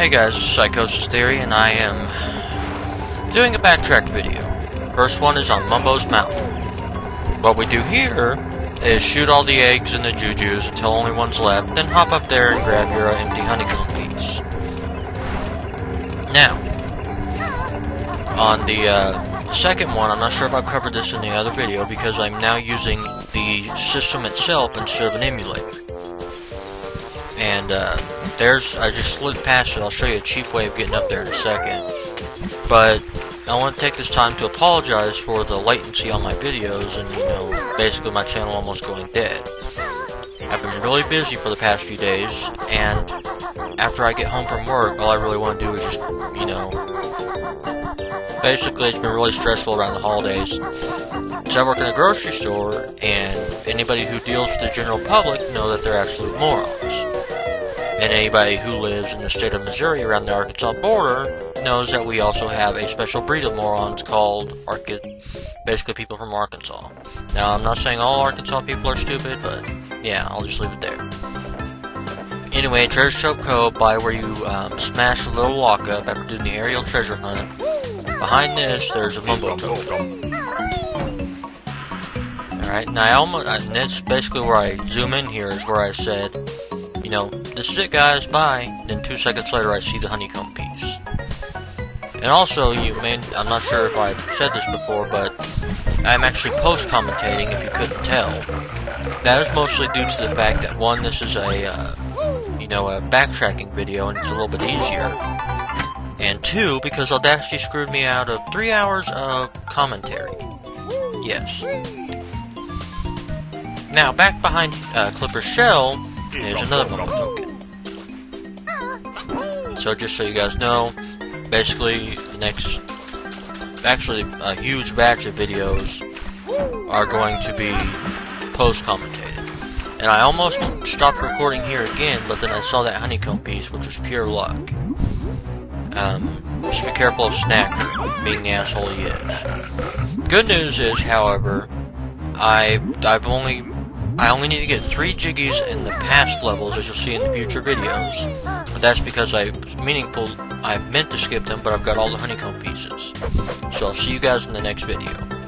Hey guys, this is Psychosis Theory, and I am doing a backtrack video. First one is on Mumbo's Mountain. What we do here is shoot all the eggs and the jujus until only one's left, then hop up there and grab your empty honeycomb piece. Now, on the, uh, second one, I'm not sure if I've covered this in the other video because I'm now using the system itself instead of an emulator. And, uh, there's, I just slid past it, I'll show you a cheap way of getting up there in a second. But, I want to take this time to apologize for the latency on my videos and, you know, basically my channel almost going dead. I've been really busy for the past few days, and after I get home from work, all I really want to do is just, you know, basically it's been really stressful around the holidays. So I work in a grocery store, and anybody who deals with the general public know that they're absolute morons. And anybody who lives in the state of Missouri around the Arkansas border knows that we also have a special breed of morons called Arca basically people from Arkansas. Now, I'm not saying all Arkansas people are stupid, but yeah, I'll just leave it there. Anyway, Treasure Trove Cove, by where you um, smash the little lockup after doing the aerial treasure hunt. Behind this, there's a Mumbo token. Alright, now I almost, and that's basically where I zoom in here, is where I said, you know, this is it guys, bye. Then two seconds later I see the honeycomb piece. And also, you may, I'm not sure if I said this before, but I'm actually post-commentating if you couldn't tell. That is mostly due to the fact that one, this is a, uh, you know, a backtracking video and it's a little bit easier. And two, because Audacity screwed me out of three hours of commentary. Yes. Now, back behind uh, Clipper's shell is another Mumbo token. So just so you guys know, basically the next, actually a huge batch of videos are going to be post-commentated. And I almost stopped recording here again, but then I saw that honeycomb piece, which was pure luck. Um, just be careful of Snacker, being the asshole he is. Good news is, however, I I've only I only need to get three jiggies in the past levels, as you'll see in the future videos. But that's because I meaningful I meant to skip them, but I've got all the honeycomb pieces. So I'll see you guys in the next video.